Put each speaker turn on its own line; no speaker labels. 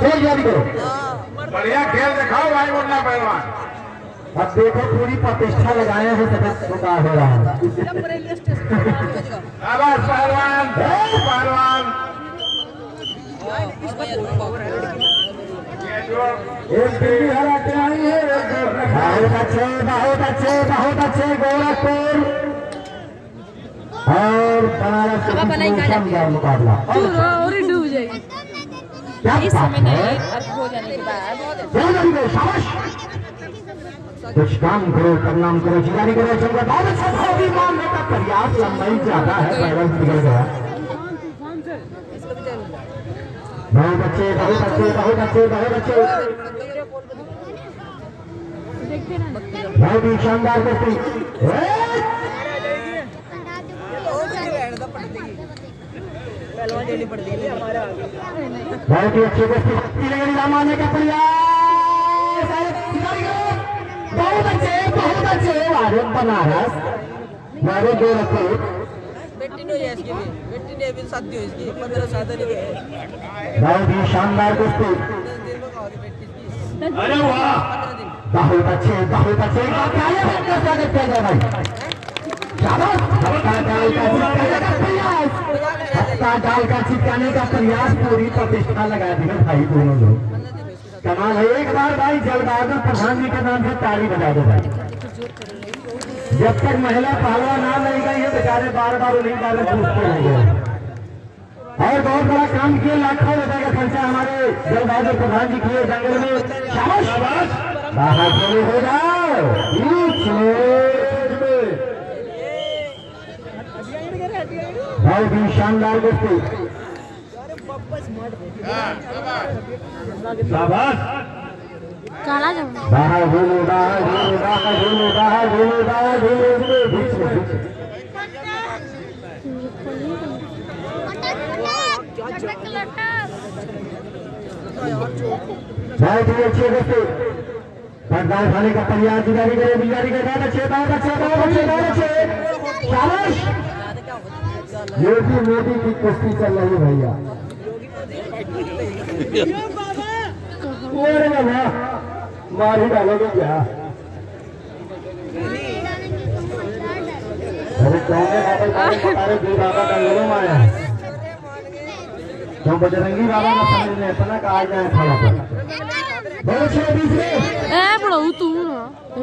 खेल जारी करो
बढ़िया खेल दिखाओ भाई मुन्ना पहलवान।
अब देखो पूरी प्रतिष्ठा लगाए हैं सफ़ेद सुखा हो रहा है।
आवाज़ पहलवान पहलवान।
एक दिल्ली हरा के आई है बहुत अच्छे बहुत अच्छे बहुत अच्छे गोरखपुर। और बनारस के मुकाबला।
और डूब जाएगी। इस समय
हो।
जाने के बाद
जय जय जय शाबाश। कुछ काम करो प्रणाम करो जिगारी करो चंद्र बहुत अच्छा था अभिमान का प्रयास लंबाई ज़्यादा है पैदल निकल गया। बहुत अच्छे बहुत अच्छे बहुत अच्छे बहुत अच्छे। बहुत ही शानदार बहुत ही अच्छी तिलगड़ी का प्रयास है। बहुत अच्छे बहुत अच्छे। बनारस अरे गोरखपुर
बेटी ने इसकी भी बेटी ने भी शादी हुई इसकी पंद्रह
बहुत ही शानदार कुश्ती
अरे वाह!
बहुत अच्छे बहुत अच्छे। तालियाँ बजाकर स्वागत किया जाए भाई? शाबाश हफ़्ता डाल का चिपकाने का प्रयास डाल का चिपकाने का प्रयास, पूरी प्रतिष्ठा लगा दिया भाई दोनों लोग। कमाल है, एक बार भाई जल बहादुर प्रधान जी के नाम से ताली बजा दो भाई। जब तक महिला पहलवा ना नहीं गई है, बेचारे बार बार उन्हीं बारे पूछते रहेंगे और बहुत बड़ा काम किए, लाखों रुपए का खर्चा हमारे जल बहादुर प्रधान जी किए जंगल में। शाबाश! बाहर चले हो जाओ। बहुत ही शानदार बाहर घूमो बाहर घूमो बाहर घूमो बाहर घूमो बाहर में बहुत ही अच्छे पर्दा उठाने का प्रयास जिगारी करे बिगारी करे बहुत अच्छे बहुत अच्छे बहुत अच्छे बहुत अच्छे योगी मोदी की कुश्ती चल रही है भैया। मार ही डालोगे क्या? अरे है बाबा? का लोगों में आया है। तो बजरंगी बाबा का समझ में इतना का आ जाए पर बहुत
ए पढ़ाऊ तू ना। ए